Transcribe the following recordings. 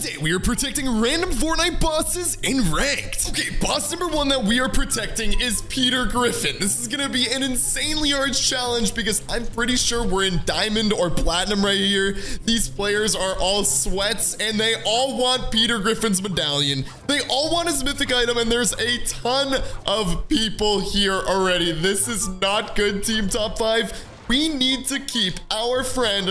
Today we are protecting random Fortnite bosses in ranked. Okay, boss number one that we are protecting is Peter Griffin. This is gonna be an insanely hard challenge because I'm pretty sure we're in diamond or platinum right here. These players are all sweats and they all want Peter Griffin's medallion. They all want his mythic item and there's a ton of people here already. This is not good, Team Top 5. We need to keep our friend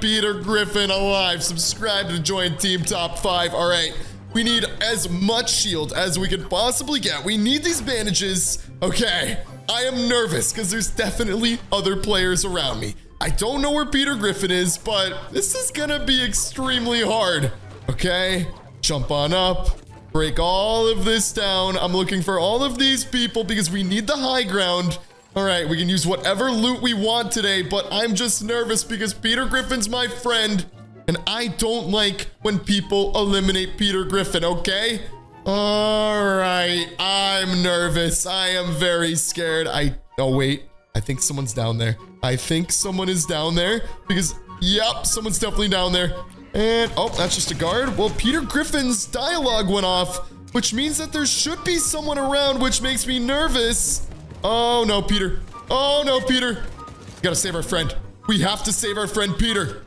Peter Griffin alive. Subscribe to join Team Top 5. All right. We need as much shield as we could possibly get. We need these bandages. Okay. I am nervous because there's definitely other players around me. I don't know where Peter Griffin is, but this is going to be extremely hard. Okay. Jump on up. Break all of this down. I'm looking for all of these people because we need the high ground. All right, we can use whatever loot we want today, but I'm just nervous because Peter Griffin's my friend, and I don't like when people eliminate Peter Griffin, okay? All right, I'm nervous. I am very scared. I, oh wait, I think someone's down there. I think someone is down there because, yep, someone's definitely down there. And, oh, that's just a guard. Well, Peter Griffin's dialogue went off, which means that there should be someone around, which makes me nervous. Oh, no, Peter. Oh, no, Peter. We gotta save our friend. We have to save our friend, Peter.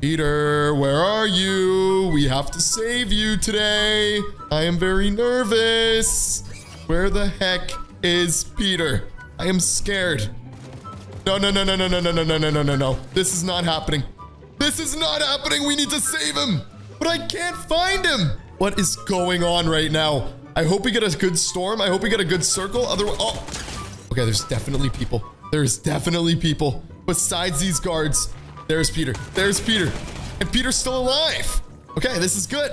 Peter, where are you? We have to save you today. I am very nervous. Where the heck is Peter? I am scared. No, no, no, no, no, no, no, no, no, no, no, no, no. This is not happening. This is not happening. We need to save him. But I can't find him. What is going on right now? I hope we get a good storm. I hope we get a good circle. Otherwise, oh, okay. There's definitely people. There's definitely people besides these guards. There's Peter. There's Peter. And Peter's still alive. Okay, this is good.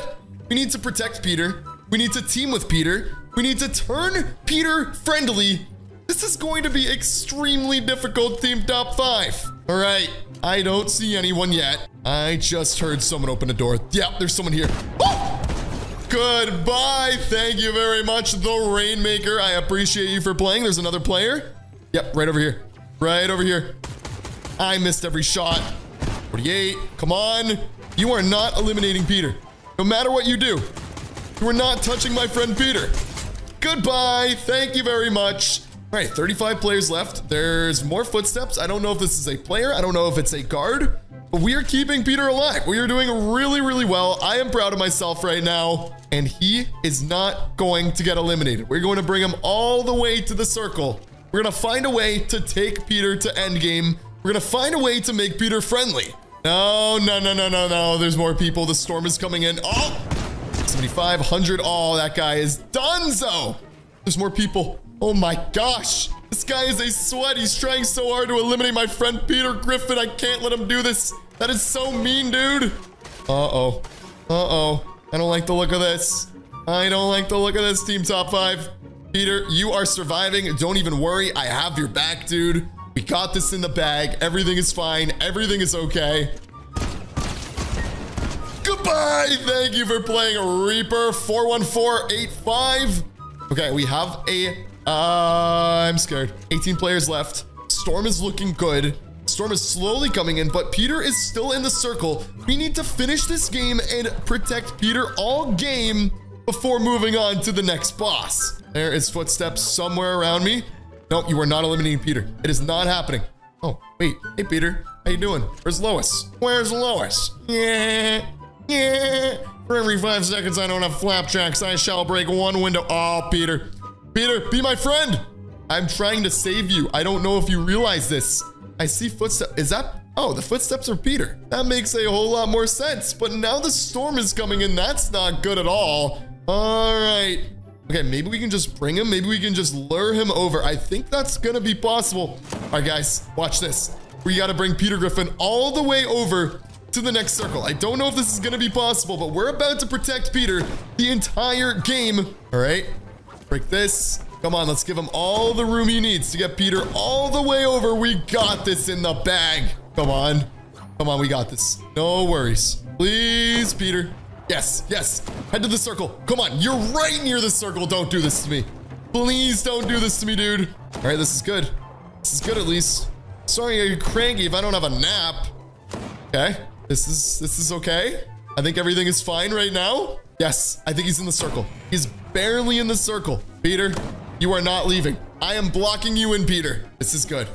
We need to protect Peter. We need to team with Peter. We need to turn Peter friendly. This is going to be extremely difficult, Team Top 5. All right, I don't see anyone yet. I just heard someone open a door. Yep, there's someone here. Oh! Goodbye. Thank you very much, the Rainmaker. I appreciate you for playing. There's another player. Yep, right over here. Right over here. I missed every shot. 48. Come on. You are not eliminating Peter. No matter what you do, you are not touching my friend Peter. Goodbye. Thank you very much. All right, 35 players left. There's more footsteps. I don't know if this is a player. I don't know if it's a guard. But we are keeping Peter alive. We are doing really, really well. I am proud of myself right now. And he is not going to get eliminated. We're going to bring him all the way to the circle. We're going to find a way to take Peter to endgame. We're going to find a way to make Peter friendly. No, no, no, no, no, no. There's more people. The storm is coming in. Oh, 75, 100. Oh, that guy is done. So There's more people. Oh my gosh. This guy is a sweat. He's trying so hard to eliminate my friend Peter Griffin. I can't let him do this. That is so mean, dude. Uh-oh. Uh-oh. I don't like the look of this. I don't like the look of this, Team Top 5. Peter, you are surviving. Don't even worry. I have your back, dude. We got this in the bag. Everything is fine. Everything is okay. Goodbye. Thank you for playing Reaper 41485. Okay, we have a uh, I'm scared. 18 players left. Storm is looking good. Storm is slowly coming in, but Peter is still in the circle. We need to finish this game and protect Peter all game before moving on to the next boss. There is footsteps somewhere around me. Nope, you are not eliminating Peter. It is not happening. Oh, wait. Hey, Peter. How you doing? Where's Lois? Where's Lois? Yeah. Yeah. For every five seconds I don't have flapjacks, I shall break one window. Oh, Peter. Peter, be my friend. I'm trying to save you. I don't know if you realize this. I see footsteps. Is that? Oh, the footsteps are Peter. That makes a whole lot more sense. But now the storm is coming in. That's not good at all. All right. Okay, maybe we can just bring him. Maybe we can just lure him over. I think that's going to be possible. All right, guys, watch this. We got to bring Peter Griffin all the way over to the next circle. I don't know if this is going to be possible, but we're about to protect Peter the entire game. All right, Break this. Come on, let's give him all the room he needs to get Peter all the way over. We got this in the bag. Come on. Come on, we got this. No worries. Please, Peter. Yes, yes. Head to the circle. Come on, you're right near the circle. Don't do this to me. Please don't do this to me, dude. All right, this is good. This is good at least. Sorry, you're cranky if I don't have a nap. Okay, this is this is okay. I think everything is fine right now. Yes, I think he's in the circle. He's barely in the circle. Peter, you are not leaving. I am blocking you in, Peter. This is good.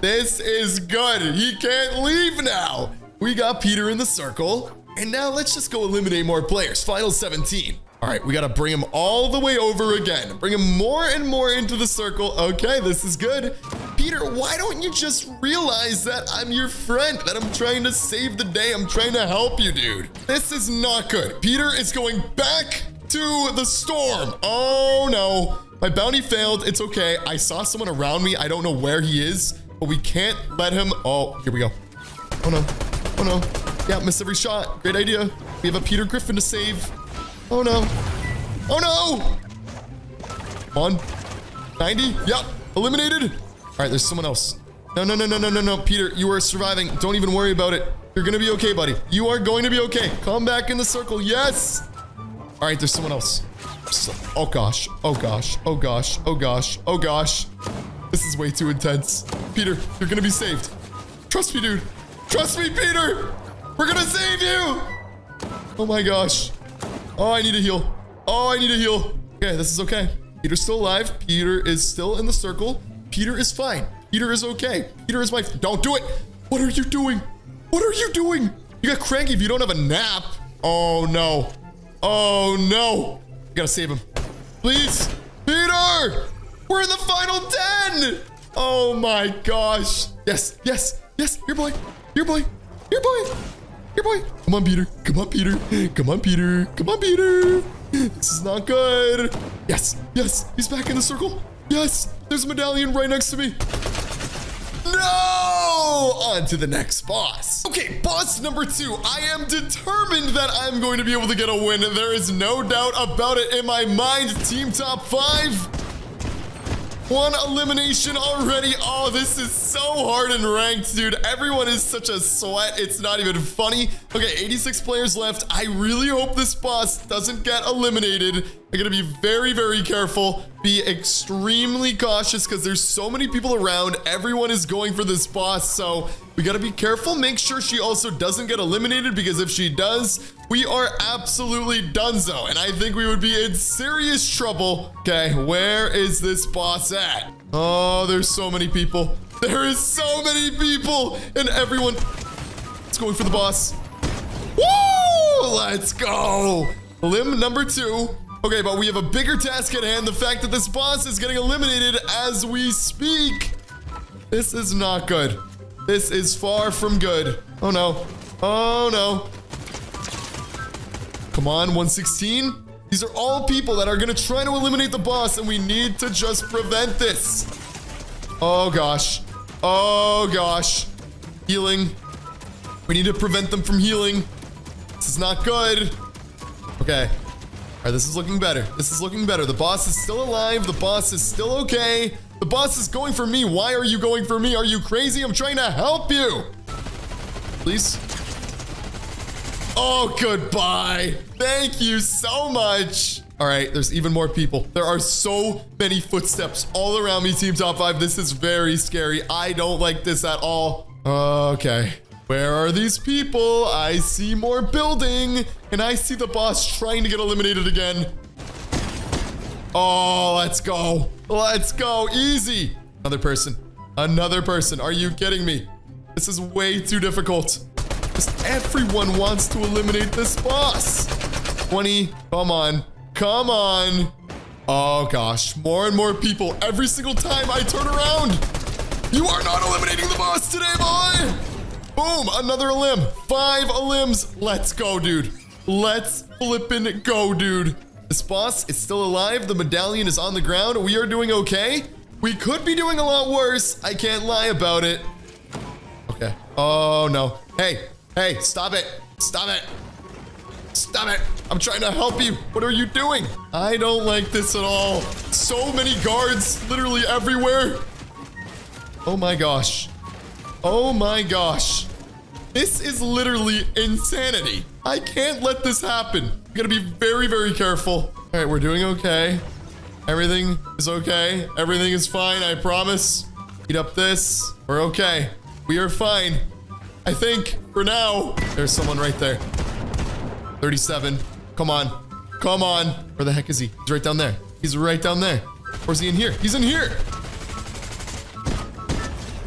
This is good. He can't leave now. We got Peter in the circle. And now let's just go eliminate more players. Final 17. All right, we got to bring him all the way over again. Bring him more and more into the circle. Okay, this is good. Peter, why don't you just realize that I'm your friend, that I'm trying to save the day. I'm trying to help you, dude. This is not good. Peter is going back to the storm. Oh, no. My bounty failed. It's okay. I saw someone around me. I don't know where he is, but we can't let him. Oh, here we go. Oh, no. Oh, no. Yeah, miss every shot. Great idea. We have a Peter Griffin to save. Oh, no. Oh, no. Come on. 90. Yep. Eliminated. All right, there's someone else. No, no, no, no, no, no, no. Peter, you are surviving. Don't even worry about it. You're going to be okay, buddy. You are going to be okay. Come back in the circle. Yes. All right, there's someone else. Oh, gosh. Oh, gosh. Oh, gosh. Oh, gosh. Oh, gosh. This is way too intense. Peter, you're to be saved. Trust me, dude. Trust me, Peter. We're to save you. Oh, my gosh. Oh, I need a heal. Oh, I need a heal. Okay, this is okay. Peter's still alive. Peter is still in the circle. Peter is fine. Peter is okay. Peter is my... Don't do it. What are you doing? What are you doing? You got cranky if you don't have a nap. Oh, no. Oh, no. You gotta save him. Please. Peter! We're in the final 10! Oh, my gosh. Yes, yes, yes. Here, boy. Here, boy. Here, boy. Here, boy. Come on, Peter. Come on, Peter. Come on, Peter. Come on, Peter. This is not good. Yes, yes. He's back in the circle. Yes, there's a medallion right next to me. No! On to the next boss. Okay, boss number two. I am determined that I'm going to be able to get a win. There is no doubt about it in my mind. Team top five. One elimination already. Oh, this is so hard and ranked, dude. Everyone is such a sweat. It's not even funny. Okay, 86 players left. I really hope this boss doesn't get eliminated. I gotta be very, very careful. Be extremely cautious because there's so many people around. Everyone is going for this boss, so we gotta be careful. Make sure she also doesn't get eliminated because if she does, we are absolutely donezo. And I think we would be in serious trouble. Okay, where is this boss at? Oh, there's so many people. There is so many people and everyone is going for the boss. Woo! Let's go. Limb number two. Okay, but we have a bigger task at hand. The fact that this boss is getting eliminated as we speak. This is not good. This is far from good. Oh, no. Oh, no. Come on, 116. These are all people that are going to try to eliminate the boss, and we need to just prevent this. Oh, gosh. Oh, gosh. Healing. We need to prevent them from healing. This is not good. Okay. This is looking better. This is looking better. The boss is still alive. The boss is still okay. The boss is going for me. Why are you going for me? Are you crazy? I'm trying to help you. Please. Oh, goodbye. Thank you so much. All right, there's even more people. There are so many footsteps all around me, Team Top 5. This is very scary. I don't like this at all. Okay. Where are these people? I see more building, and I see the boss trying to get eliminated again. Oh, let's go. Let's go. Easy. Another person. Another person. Are you kidding me? This is way too difficult. Just everyone wants to eliminate this boss. 20. Come on. Come on. Oh, gosh. More and more people. Every single time I turn around. You are not eliminating the boss today, boy. Boom. Another limb. Five limbs. Let's go, dude. Let's flippin' go, dude. This boss is still alive. The medallion is on the ground. We are doing okay. We could be doing a lot worse. I can't lie about it. Okay. Oh, no. Hey, Hey, stop it. Stop it. Stop it. I'm trying to help you. What are you doing? I don't like this at all. So many guards literally everywhere. Oh my gosh. Oh my gosh. This is literally insanity. I can't let this happen. I'm gonna be very, very careful. All right, we're doing okay. Everything is okay. Everything is fine, I promise. Eat up this. We're okay. We are fine. I think, for now. There's someone right there. 37. Come on. Come on. Where the heck is he? He's right down there. He's right down there. Where's he in here? He's in here.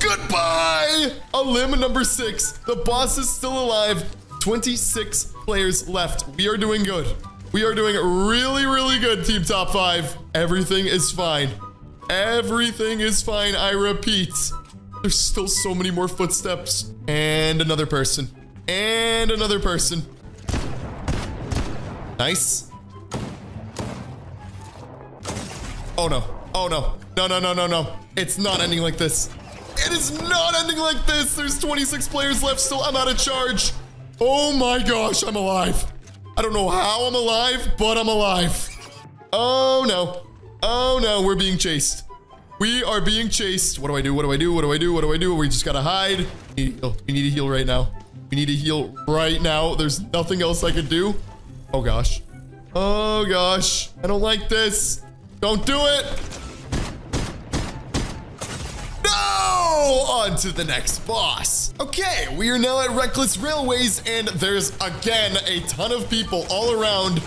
Goodbye! A limb number six. The boss is still alive. 26 players left. We are doing good. We are doing really, really good, Team Top 5. Everything is fine. Everything is fine, I repeat. There's still so many more footsteps. And another person. And another person. Nice. Oh no. Oh no. No, no, no, no, no. It's not ending like this. It is not ending like this. There's 26 players left still. I'm out of charge. Oh my gosh, I'm alive. I don't know how I'm alive, but I'm alive. Oh no. Oh no, we're being chased. We are being chased. What do I do? What do I do? What do I do? What do I do? We just gotta hide. We need, oh, we need to heal right now. We need to heal right now. There's nothing else I could do. Oh gosh. Oh gosh. I don't like this. Don't do it. No! On to the next boss. Okay, we are now at Reckless Railways, and there's again a ton of people all around.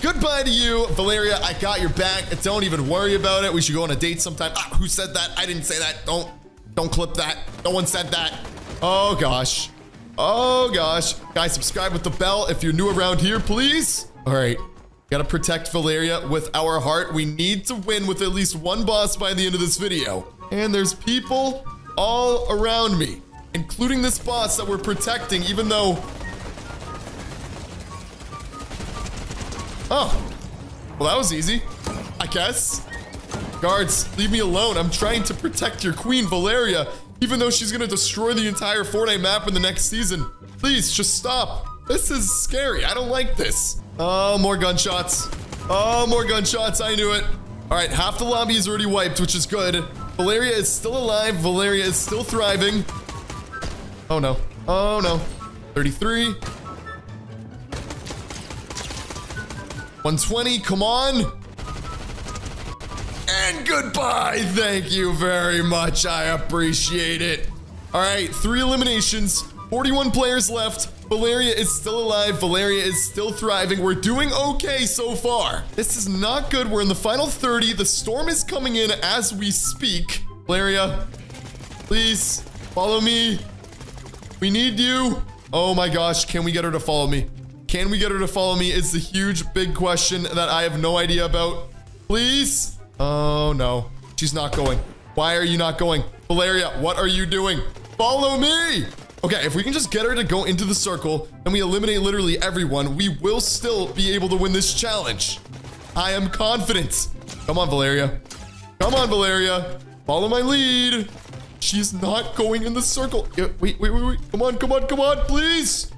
Goodbye to you, Valeria. I got your back. Don't even worry about it. We should go on a date sometime. Ah, who said that? I didn't say that. Don't, don't clip that. No one said that. Oh gosh. Oh gosh. Guys, subscribe with the bell if you're new around here, please. All right. Gotta protect Valeria with our heart. We need to win with at least one boss by the end of this video. And there's people all around me, including this boss that we're protecting, even though... Oh. Well, that was easy, I guess. Guards, leave me alone. I'm trying to protect your queen, Valeria, even though she's gonna destroy the entire Fortnite map in the next season. Please, just stop. This is scary. I don't like this. Oh, more gunshots. Oh, more gunshots. I knew it. All right, half the lobby is already wiped, which is good. Valeria is still alive. Valeria is still thriving. Oh, no. Oh, no. 33. 120. Come on. And goodbye. Thank you very much. I appreciate it. All right, three eliminations. 41 players left. Valeria is still alive. Valeria is still thriving. We're doing okay so far. This is not good. We're in the final 30. The storm is coming in as we speak. Valeria, please follow me. We need you. Oh my gosh. Can we get her to follow me? Can we get her to follow me is the huge big question that I have no idea about. Please? Oh no. She's not going. Why are you not going? Valeria, what are you doing? Follow me. Okay, if we can just get her to go into the circle and we eliminate literally everyone, we will still be able to win this challenge. I am confident. Come on, Valeria. Come on, Valeria. Follow my lead. She's not going in the circle. Wait, wait, wait, wait. Come on, come on, come on, please.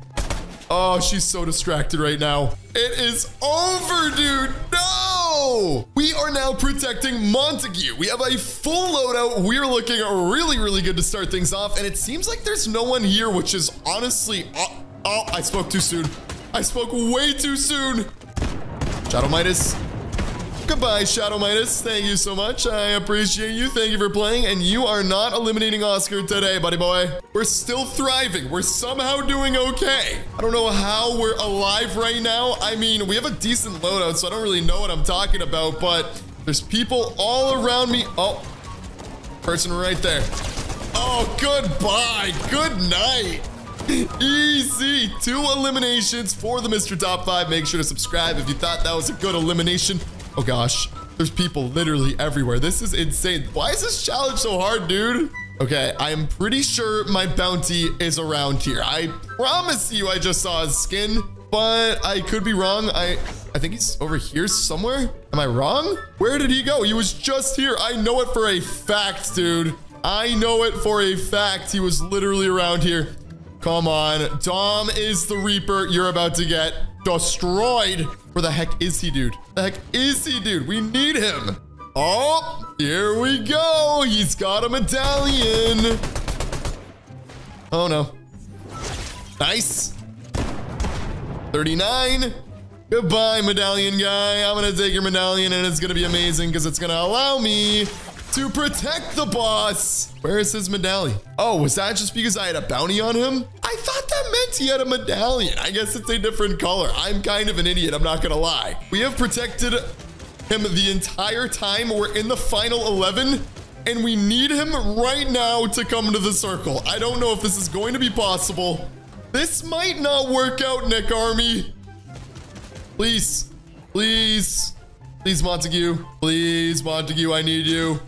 Oh, she's so distracted right now. It is over, dude. No! Oh, we are now protecting Montague. We have a full loadout. We're looking really, really good to start things off. And it seems like there's no one here, which is honestly... Oh, oh I spoke too soon. I spoke way too soon. Shadow Midas. Goodbye, Shadow Midas. Thank you so much. I appreciate you. Thank you for playing. And you are not eliminating Oscar today, buddy boy. We're still thriving. We're somehow doing okay. I don't know how we're alive right now. I mean, we have a decent loadout, so I don't really know what I'm talking about, but there's people all around me. Oh, person right there. Oh, goodbye. Good night. Easy. Two eliminations for the Mr. Top 5. Make sure to subscribe if you thought that was a good elimination. Oh gosh, there's people literally everywhere. This is insane. Why is this challenge so hard, dude? Okay, I am pretty sure my bounty is around here. I promise you I just saw his skin, but I could be wrong. I I think he's over here somewhere. Am I wrong? Where did he go? He was just here. I know it for a fact, dude. I know it for a fact. He was literally around here. Come on. Dom is the Reaper you're about to get destroyed. Where the heck is he, dude? The heck is he, dude? We need him. Oh, here we go. He's got a medallion. Oh, no. Nice. 39. Goodbye, medallion guy. I'm going to take your medallion, and it's going to be amazing because it's going to allow me to protect the boss. Where is his medallion? Oh, was that just because I had a bounty on him? I thought that he had a medallion. I guess it's a different color. I'm kind of an idiot. I'm not going to lie. We have protected him the entire time. We're in the final 11 and we need him right now to come to the circle. I don't know if this is going to be possible. This might not work out, Nick Army. Please, please, please, Montague. Please, Montague, I need you.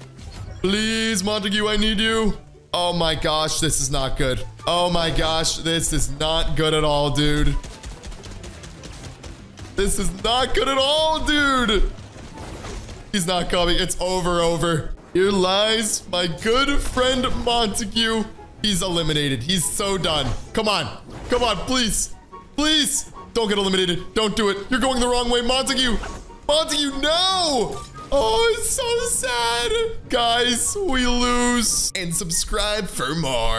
Please, Montague, I need you. Oh my gosh, this is not good. Oh my gosh, this is not good at all, dude. This is not good at all, dude. He's not coming. It's over, over. Here lies my good friend Montague. He's eliminated. He's so done. Come on. Come on, please. Please. Don't get eliminated. Don't do it. You're going the wrong way, Montague. Montague, no! Oh, it's so sad. Guys, we lose. And subscribe for more.